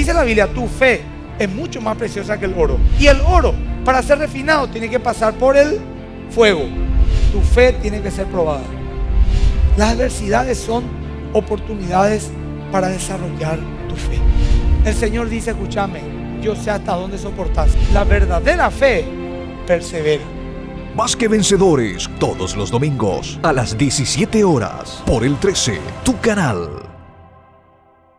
Dice la Biblia, tu fe es mucho más preciosa que el oro. Y el oro, para ser refinado, tiene que pasar por el fuego. Tu fe tiene que ser probada. Las adversidades son oportunidades para desarrollar tu fe. El Señor dice, escúchame, yo sé hasta dónde soportas. La verdadera fe persevera. Más que vencedores, todos los domingos a las 17 horas por el 13, tu canal.